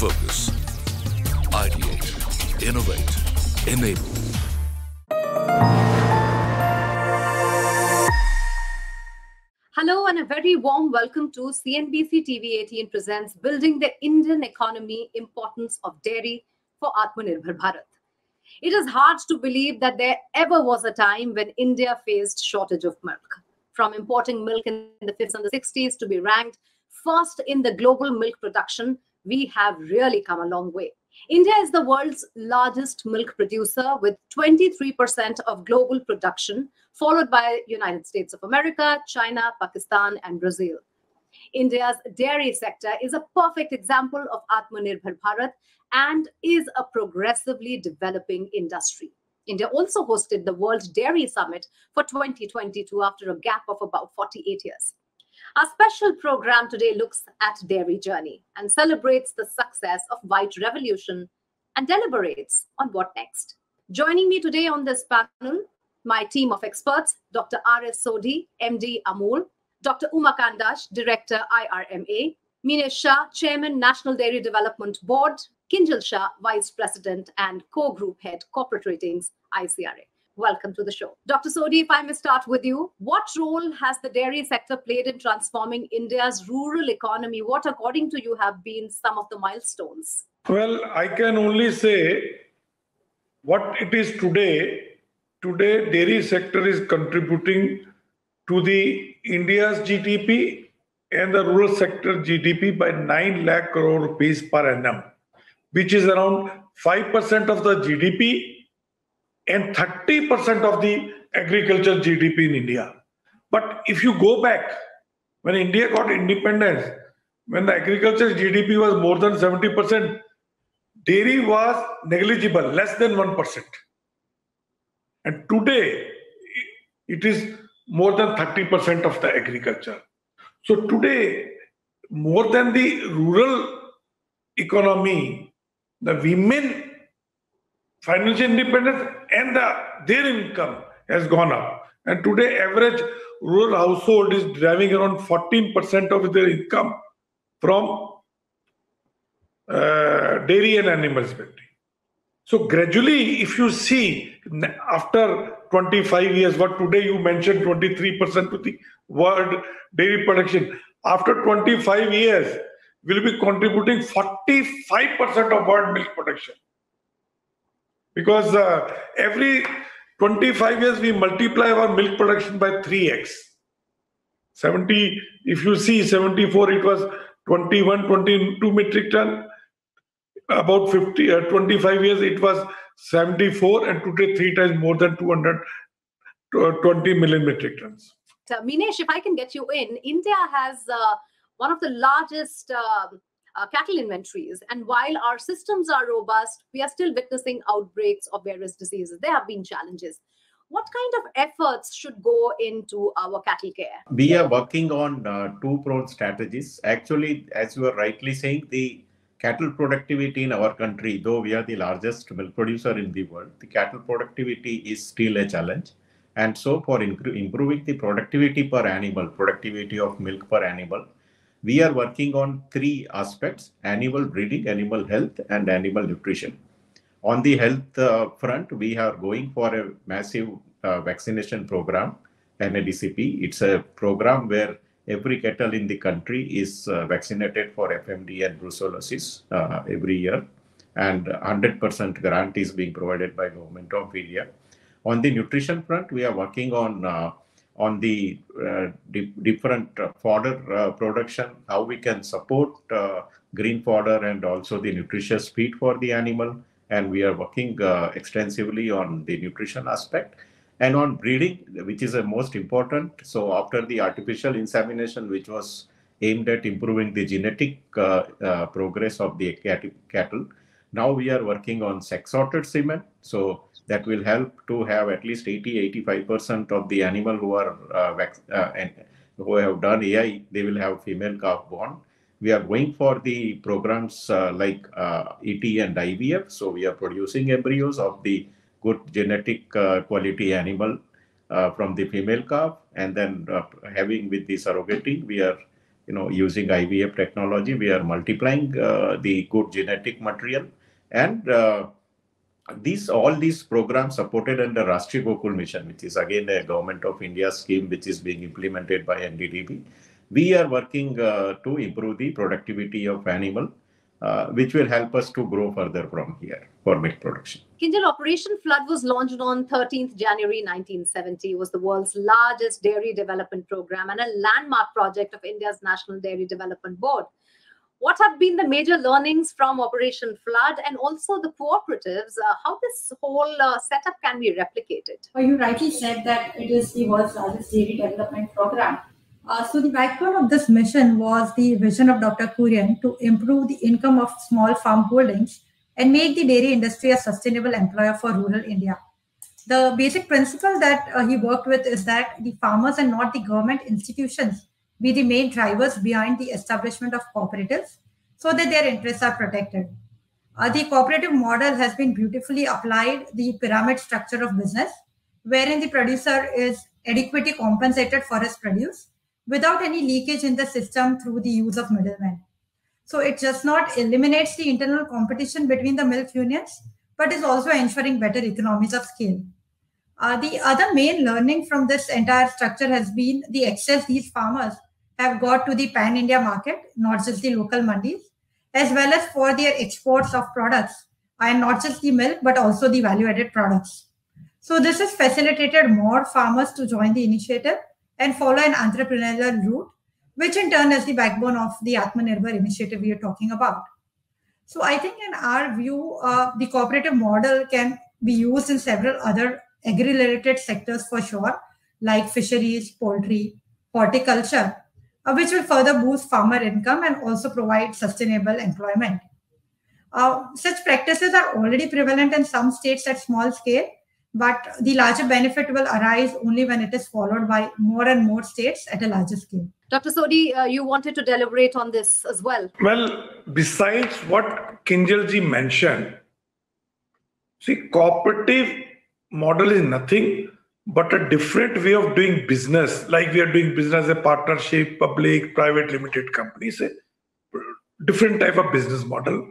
Focus. Ideate. Innovate. Enable. Hello and a very warm welcome to CNBC TV 18 presents Building the Indian Economy Importance of Dairy for Atmanirbhar Bharat. It is hard to believe that there ever was a time when India faced shortage of milk. From importing milk in the 50s and the 60s to be ranked first in the global milk production, we have really come a long way. India is the world's largest milk producer with 23% of global production, followed by United States of America, China, Pakistan, and Brazil. India's dairy sector is a perfect example of Atmanirbhar Bharat and is a progressively developing industry. India also hosted the World Dairy Summit for 2022 after a gap of about 48 years. Our special program today looks at dairy journey and celebrates the success of white revolution and deliberates on what next. Joining me today on this panel, my team of experts, Dr. R.S. Sodhi, MD Amul, Dr. Umakanta Dash, Director IRMA, Minesh Shah, Chairman National Dairy Development Board, Kinjal Shah, Vice President and Co-Group Head Corporate Ratings, ICRA. Welcome to the show. Dr. Sodhi, if I may start with you, what role has the dairy sector played in transforming India's rural economy? What, according to you, have been some of the milestones? Well, I can only say what it is today. Today, dairy sector is contributing to the India's GDP and the rural sector GDP by 9 lakh crore rupees per annum, which is around 5% of the GDP and 30% of the agriculture GDP in India. But if you go back, when India got independence, when the agriculture GDP was more than 70%, dairy was negligible, less than 1%. And today, it is more than 30% of the agriculture. So today, more than the rural economy, the women financial independence and the, their income has gone up. And today, average rural household is driving around 14% of their income from uh, dairy and animal husbandry. So gradually, if you see after 25 years, what today you mentioned 23% to the world dairy production, after 25 years, will be contributing 45% of world milk production because uh, every 25 years we multiply our milk production by 3x 70 if you see 74 it was 21 22 metric ton. About 50 uh, 25 years it was 74 and today three times more than 220 million metric tons. Uh, Minesh, if I can get you in, India has uh, one of the largest uh, uh, cattle inventories. And while our systems are robust, we are still witnessing outbreaks of various diseases. There have been challenges. What kind of efforts should go into our cattle care? We are working on uh, two pronged strategies. Actually, as you are rightly saying, the cattle productivity in our country, though we are the largest milk producer in the world, the cattle productivity is still a challenge. And so, for improving the productivity per animal, productivity of milk per animal, we are working on three aspects animal breeding, animal health, and animal nutrition. On the health uh, front, we are going for a massive uh, vaccination program, NADCP. It's a program where every cattle in the country is uh, vaccinated for FMD and brucellosis uh, every year, and 100% grant is being provided by government of India. On the nutrition front, we are working on uh, on the uh, di different uh, fodder uh, production, how we can support green fodder and also the nutritious feed for the animal. And we are working extensively on the nutrition aspect and on breeding, which is the most important. So after the artificial insemination, which was aimed at improving the genetic uh, uh, progress of the cattle, now we are working on sex sorted semen. So that will help to have at least 80 85% of the animal who are uh, uh, and who have done AI, they will have female calf born. We are going for the programs uh, like uh, ET and IVF. So we are producing embryos of the good genetic quality animal from the female calf, and then having with the surrogating, we are you know, using IVF technology, we are multiplying the good genetic material. And uh, these all these programs supported under Rashtriya Gokul Mission, which is again a government of India scheme which is being implemented by NDDB. We are working uh, to improve the productivity of animal, uh, which will help us to grow further from here for milk production. Kinjal Operation Flood was launched on 13th January 1970. It was the world's largest dairy development program and a landmark project of India's National Dairy Development Board what have been the major learnings from Operation Flood and also the cooperatives? Uh, how this whole uh, setup can be replicated? Well, you rightly said that it is the world's largest dairy development program. Uh, so the backbone of this mission was the vision of Dr. Kurian to improve the income of small farm holdings and make the dairy industry a sustainable employer for rural India. The basic principle that uh, he worked with is that the farmers and not the government institutions be the main drivers behind the establishment of cooperatives so that their interests are protected. Uh, the cooperative model has been beautifully applied the pyramid structure of business, wherein the producer is adequately compensated for his produce without any leakage in the system through the use of middlemen. So it just not eliminates the internal competition between the milk unions, but is also ensuring better economies of scale. Uh, the other main learning from this entire structure has been the access these farmers have got to the pan India market, not just the local mandis, as well as for their exports of products, and not just the milk, but also the value added products. So, this has facilitated more farmers to join the initiative and follow an entrepreneurial route, which in turn is the backbone of the Atmanirbhar initiative we are talking about. So, I think in our view, uh, the cooperative model can be used in several other agri related sectors for sure, like fisheries, poultry, horticulture, which will further boost farmer income and also provide sustainable employment. Uh, such practices are already prevalent in some states at small scale, but the larger benefit will arise only when it is followed by more and more states at a larger scale. Dr. Sodhi, uh, you wanted to deliberate on this as well. Well, besides what Kinjalji mentioned, see, cooperative model is nothing but a different way of doing business, like we are doing business as a partnership, public, private, limited companies, a different type of business model.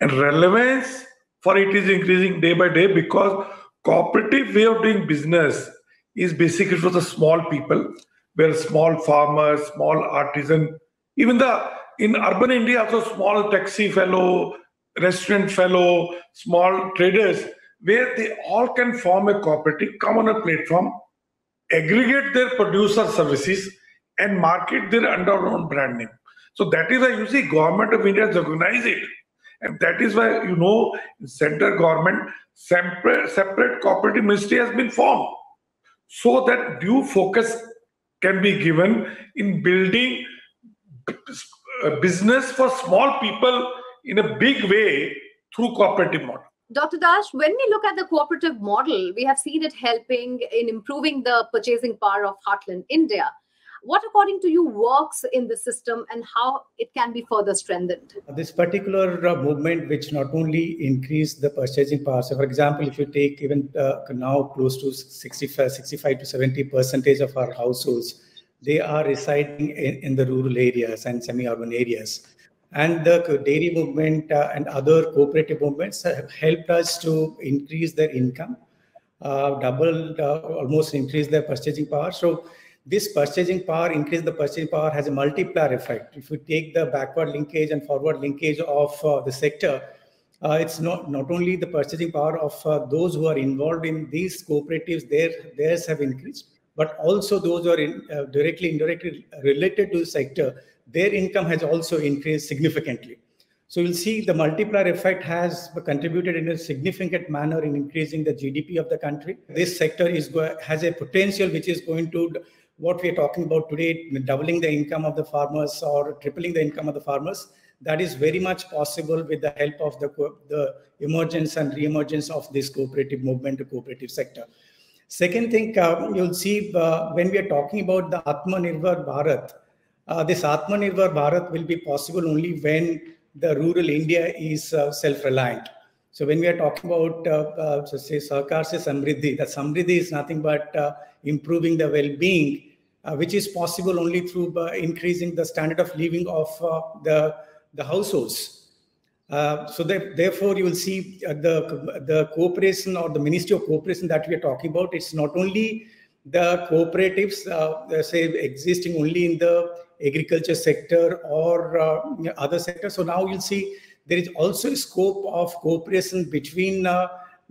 And relevance for it is increasing day by day because cooperative way of doing business is basically for the small people, where small farmers, small artisan, even the in urban India, also small taxi fellow, restaurant fellow, small traders, where they all can form a cooperative, come on a platform, aggregate their producer services, and market their under own brand name. So that is why you see government of India has recognized it. And that is why you know center government separate, separate cooperative ministry has been formed. So that due focus can be given in building business for small people in a big way through cooperative model. Dr. Dash, when we look at the cooperative model, we have seen it helping in improving the purchasing power of Heartland India. What, according to you, works in the system and how it can be further strengthened? This particular uh, movement, which not only increased the purchasing power, so for example, if you take even uh, now close to 65, 65 to 70 percentage of our households, they are residing in, in the rural areas and semi-urban areas and the dairy movement uh, and other cooperative movements have helped us to increase their income, uh, double, uh, almost increase their purchasing power. So this purchasing power, increase the purchasing power has a multiplier effect. If you take the backward linkage and forward linkage of uh, the sector, uh, it's not, not only the purchasing power of uh, those who are involved in these cooperatives, their, theirs have increased, but also those who are in, directly, indirectly related to the sector, their income has also increased significantly. So you'll see the multiplier effect has contributed in a significant manner in increasing the GDP of the country. This sector is has a potential which is going to what we are talking about today, doubling the income of the farmers or tripling the income of the farmers. That is very much possible with the help of the, the emergence and re-emergence of this cooperative movement, the cooperative sector. Second thing, uh, you'll see uh, when we are talking about the Atmanirbhar Bharat, uh, this Atmanirbhar Bharat will be possible only when the rural India is uh, self-reliant. So when we are talking about, uh, uh so say, Sahkar se Samriddhi, that Samriddhi is nothing but uh, improving the well-being which is possible only through increasing the standard of living of the, the households. Uh, so that, therefore, you will see uh, the, the cooperation or the Ministry of Cooperation that we are talking about. It's not only the cooperatives, uh, say, existing only in the agriculture sector or other sectors. So now you'll see there is also a scope of cooperation between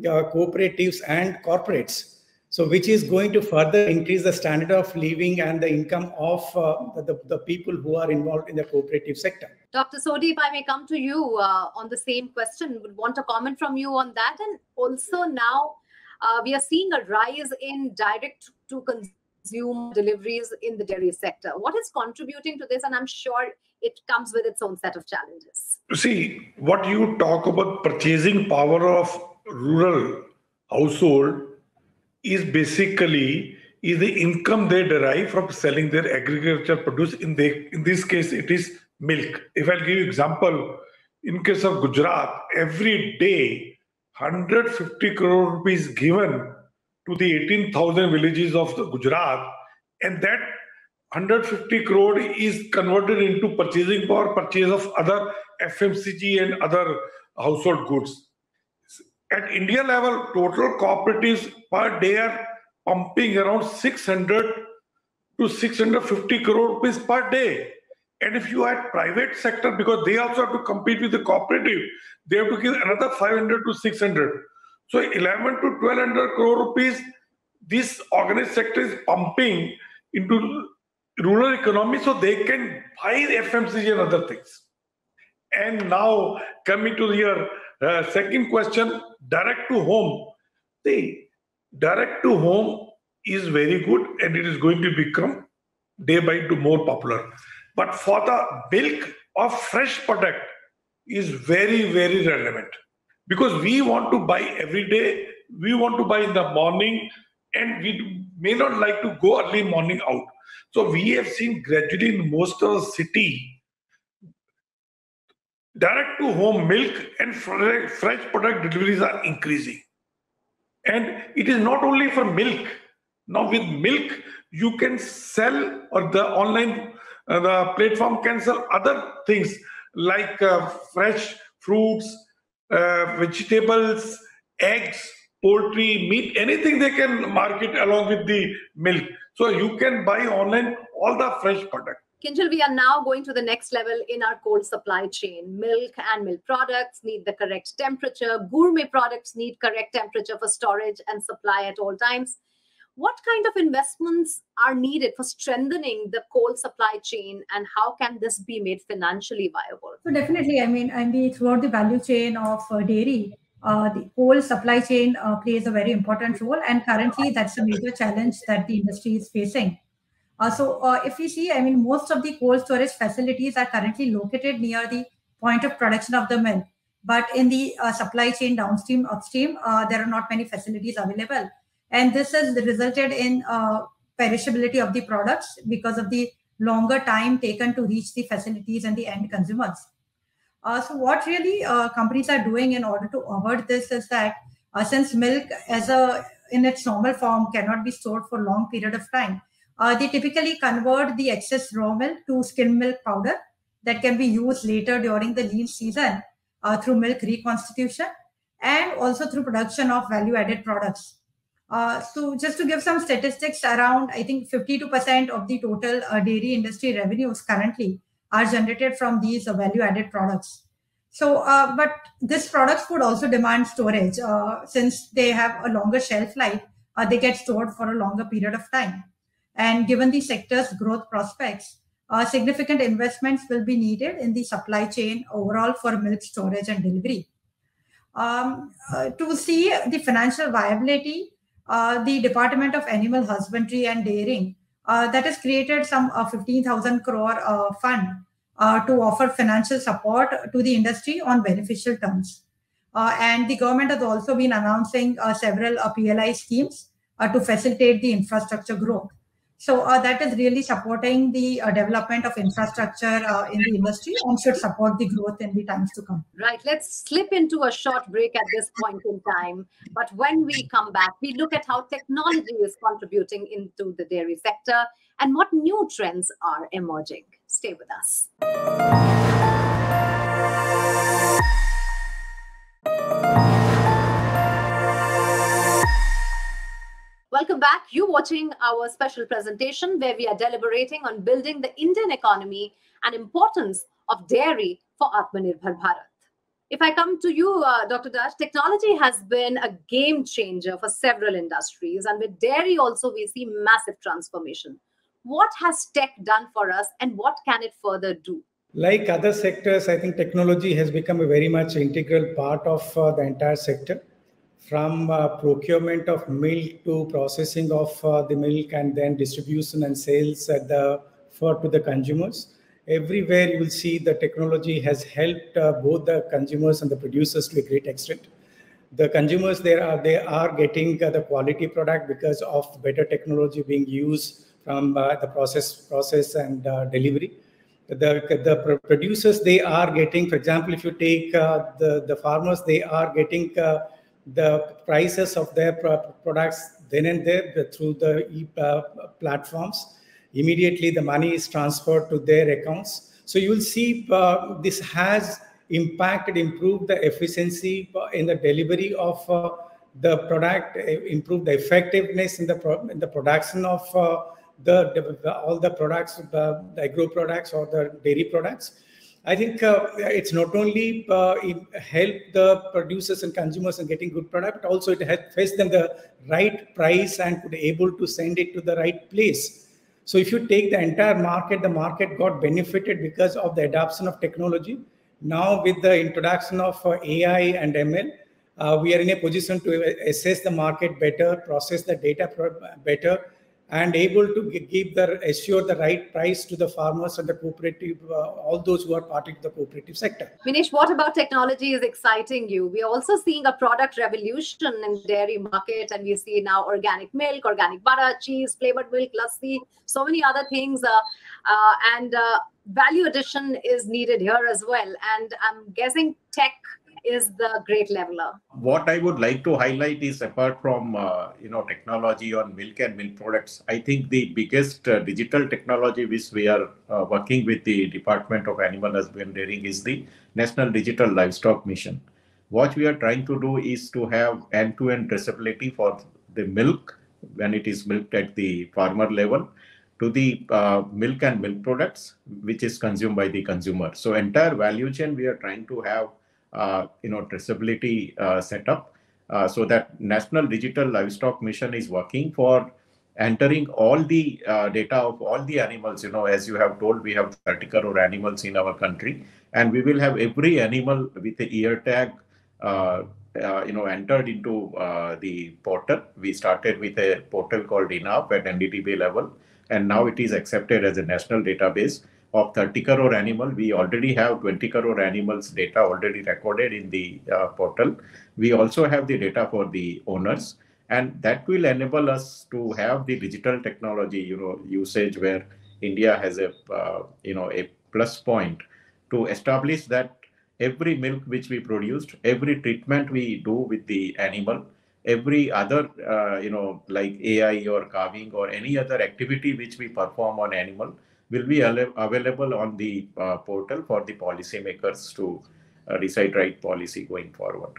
cooperatives and corporates so which is going to further increase the standard of living and the income of uh, the, the people who are involved in the cooperative sector. Dr. Sodhi, if I may come to you uh, on the same question, would want a comment from you on that. And also now uh, we are seeing a rise in direct to consumer deliveries in the dairy sector. What is contributing to this? And I'm sure it comes with its own set of challenges. See, what you talk about purchasing power of rural household is basically is the income they derive from selling their agricultural produce. In the in this case, it is milk. If I give you example, in case of Gujarat, every day 150 crore rupees given to the 18,000 villages of Gujarat, and that 150 crore is converted into purchasing power, purchase of other FMCG and other household goods at India level, total cooperatives per day are pumping around 600 to 650 crore rupees per day. And if you add private sector, because they also have to compete with the cooperative, they have to give another 500 to 600. So 11 to 1200 crore rupees, this organized sector is pumping into rural economy so they can buy FMCG and other things. And now coming to your uh, second question, direct to home. See, direct to home is very good and it is going to become day by day more popular. But for the milk of fresh product is very, very relevant because we want to buy every day. We want to buy in the morning and we may not like to go early morning out. So we have seen gradually in most of the city, direct to home milk and fresh product deliveries are increasing. And it is not only for milk. Now, with milk, you can sell, or the online uh, the platform can sell other things like uh, fresh fruits, uh, vegetables, eggs, poultry, meat, anything they can market along with the milk. So you can buy online all the fresh product. Kinjal, we are now going to the next level in our cold supply chain. Milk and milk products need the correct temperature. Gourmet products need correct temperature for storage and supply at all times. What kind of investments are needed for strengthening the cold supply chain and how can this be made financially viable? So definitely, I mean, I mean, throughout the value chain of uh, dairy, uh, the cold supply chain uh, plays a very important role. And currently, that's a major challenge that the industry is facing. Uh, so uh, if we see, I mean, most of the cold storage facilities are currently located near the point of production of the milk. But in the uh, supply chain downstream, upstream, there are not many facilities available. And this has resulted in uh, perishability of the products because of the longer time taken to reach the facilities and the end consumers. Uh, so what really companies are doing in order to avoid this is that since milk as a in its normal form cannot be stored for long period of time, uh, they typically convert the excess raw milk to skim milk powder that can be used later during the lean season uh, through milk reconstitution and also through production of value added products. Uh, so just to give some statistics around, I think 52% of the total uh, dairy industry revenues currently are generated from these uh, value added products. So, uh, but these products would also demand storage since they have a longer shelf life. they get stored for a longer period of time. And given the sector's growth prospects, uh, significant investments will be needed in the supply chain overall for milk storage and delivery. Um, uh, to see the financial viability, uh, the Department of Animal Husbandry and Dairying uh, that has created some uh, 15,000 crore uh, fund to offer financial support to the industry on beneficial terms. and the government has also been announcing several PLI schemes to facilitate the infrastructure growth. So uh, that is really supporting the uh, development of infrastructure uh, in the industry and should support the growth in the times to come. Right. Let's slip into a short break at this point in time. But when we come back, we look at how technology is contributing into the dairy sector and what new trends are emerging. Stay with us. Watching our special presentation where we are deliberating on building the Indian economy and importance of dairy for Atmanirbhar Bharat. If I come to you, uh, Dr. Dutt, technology has been a game changer for several industries, and with dairy also we see massive transformation. What has tech done for us, and what can it further do? Like other sectors, I think technology has become a very much integral part of uh, the entire sector from uh, procurement of milk to processing of uh, the milk and then distribution and sales at the for to the consumers. Everywhere you will see the technology has helped uh, both the consumers and the producers to a great extent. The consumers there are they are getting uh, the quality product because of better technology being used from uh, the process process and uh, delivery. The, the producers they are getting for example if you take the the farmers they are getting the prices of their products then and there through the e uh, platforms. Immediately, the money is transferred to their accounts. So you will see uh, this has impacted, improved the efficiency in the delivery of uh, the product, improved the effectiveness in the pro in the production of uh, the, the, all the products, the, the agro products or the dairy products I think uh, it's not only uh, help the producers and consumers in getting good product, but also it helps them the right price and could able to send it to the right place. So if you take the entire market, the market got benefited because of the adoption of technology. Now with the introduction of uh, AI and ML, uh, we are in a position to assess the market better, process the data better, and able to give the assure the right price to the farmers and the cooperative uh, all those who are part of the cooperative sector. Minesh, what about technology is exciting you? We are also seeing a product revolution in the dairy market and we see now organic milk organic butter cheese flavored milk lassi so many other things uh, uh, and uh, value addition is needed here as well. And i'm guessing tech is the great leveler? What I would like to highlight is apart from uh, you know technology on milk and milk products, I think the biggest uh, digital technology which we are uh, working with the Department of Animal Husbandry is the National Digital Livestock Mission. What we are trying to do is to have end-to-end traceability for the milk when it is milked at the farmer level to the uh, milk and milk products which is consumed by the consumer so entire value chain we are trying to have you know, traceability uh, setup uh, so that National Digital Livestock Mission is working for entering all the uh, data of all the animals. You know as you have told we have 30 crore animals in our country and we will have every animal with the ear tag uh, uh, you know entered into the portal. We started with a portal called INAPH at NDDB level and now it is accepted as a national database of 30 crore animal, we already have 20 crore animals data already recorded in the uh, portal. We also have the data for the owners, and that will enable us to have the digital technology, you know, usage where India has a, uh, you know, a plus point to establish that every milk which we produced, every treatment we do with the animal, every other, uh, you know, like AI or calving or any other activity which we perform on animal, will be available on the uh, portal for the policymakers to uh, decide right policy going forward.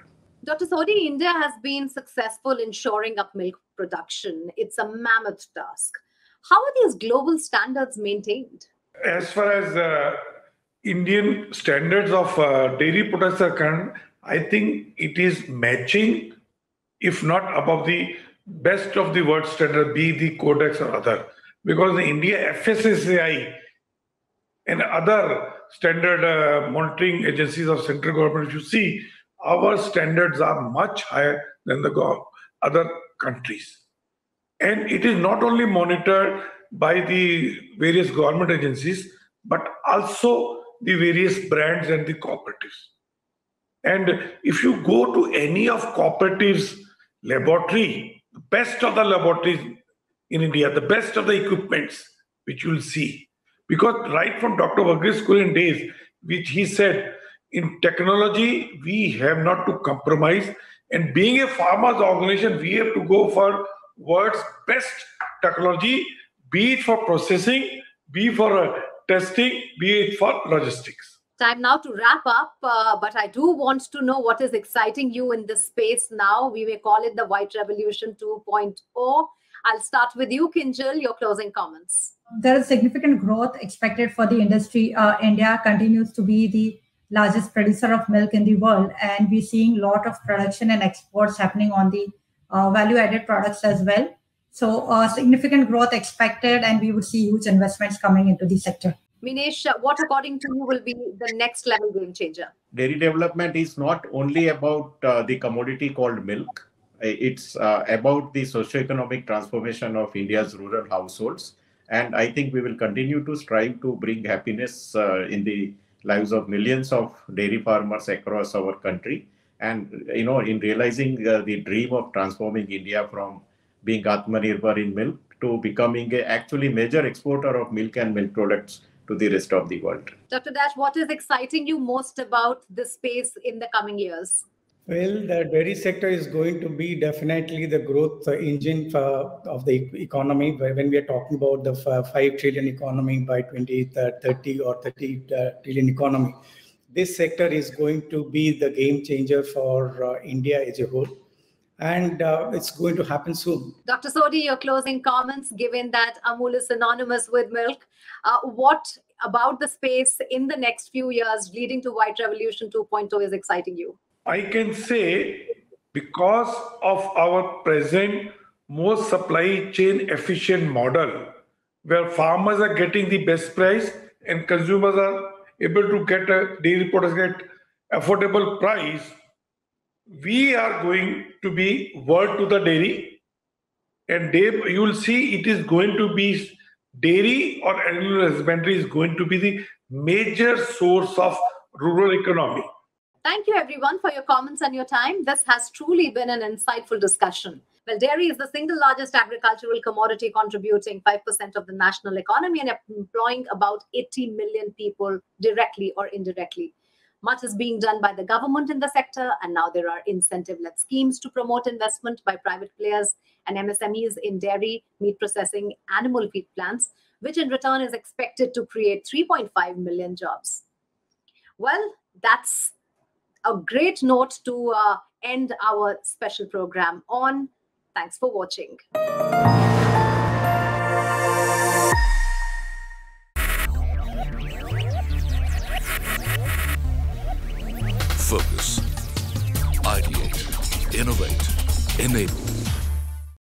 Dr. Sodhi, India has been successful in shoring up milk production. It's a mammoth task. How are these global standards maintained? As far as uh, Indian standards of uh, dairy products are concerned, I think it is matching, if not above the best of the world standard, be the codex or other because in India, FSSAI and other standard uh, monitoring agencies of central government, if you see, our standards are much higher than the other countries. And it is not only monitored by the various government agencies, but also the various brands and the cooperatives. And if you go to any of cooperatives laboratory, the best of the laboratories in India, the best of the equipments which you will see. Because right from Dr. Verghese Kurian days, which he said, in technology, we have not to compromise. And being a farmers organization, we have to go for world's best technology be it for processing, be for uh, testing, be it for logistics. Time now to wrap up, uh, but I do want to know what is exciting you in this space now. We may call it the White Revolution 2.0. I'll start with you, Kinjal, your closing comments. There is significant growth expected for the industry. Uh, India continues to be the largest producer of milk in the world, and we're seeing a lot of production and exports happening on the uh, value-added products as well. So, uh, significant growth expected, and we would see huge investments coming into the sector. Minesh, what according to you will be the next level game changer? Dairy development is not only about uh, the commodity called milk, it's uh, about the socio-economic transformation of India's rural households. And I think we will continue to strive to bring happiness uh, in the lives of millions of dairy farmers across our country. And, you know, in realizing uh, the dream of transforming India from being Atmanirbhar in milk to becoming a actually major exporter of milk and milk products to the rest of the world. Dr. Dash, what is exciting you most about this space in the coming years? Well, the dairy sector is going to be definitely the growth engine for, of the economy. When we are talking about the 5 trillion economy by 2030 or 30 uh, economy, this sector is going to be the game changer for uh, India as a whole. And uh, it's going to happen soon. Dr. Sodhi, your closing comments, given that Amul is synonymous with milk. Uh, what about the space in the next few years leading to White Revolution 2.0 is exciting you? I can say because of our present most supply chain efficient model, where farmers are getting the best price and consumers are able to get a dairy products at affordable price, we are going to be word to the dairy, and they, you will see it is going to be dairy or animal husbandry is going to be the major source of rural economy. Thank you, everyone, for your comments and your time. This has truly been an insightful discussion. Well, dairy is the single largest agricultural commodity contributing 5% of the national economy and employing about 80 million people directly or indirectly. Much is being done by the government in the sector, and now there are incentive led schemes to promote investment by private players and MSMEs in dairy, meat processing, animal feed plants, which in return is expected to create 3.5 million jobs. Well, that's a great note to uh, end our special program on. Thanks for watching. Focus, ideate, innovate, enable.